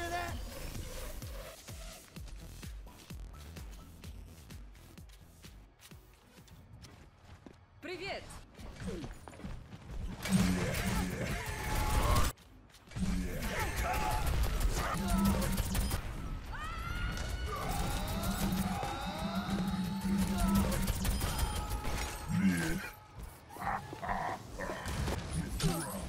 hear that? Привет! Yeah.